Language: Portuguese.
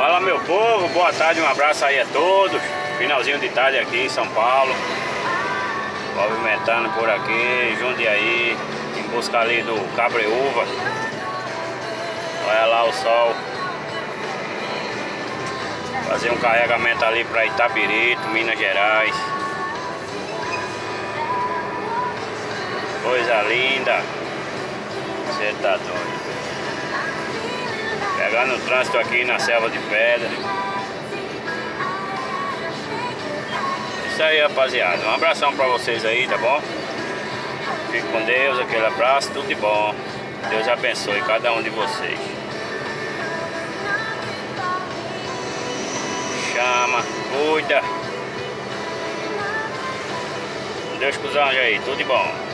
Fala meu povo, boa tarde, um abraço aí a todos. Finalzinho de tarde aqui em São Paulo. Movimentando por aqui, Jundiaí, em busca ali do Cabreúva. Olha lá o sol. Fazer um carregamento ali para Itabirito, Minas Gerais. Coisa linda. Você tá doido. Pegando o trânsito aqui na selva de pedra. Isso aí, rapaziada. Um abração pra vocês aí, tá bom? Fique com Deus, aquele abraço, tudo de bom. Deus abençoe cada um de vocês. Chama, cuida. Deus com os anjos aí, tudo de bom.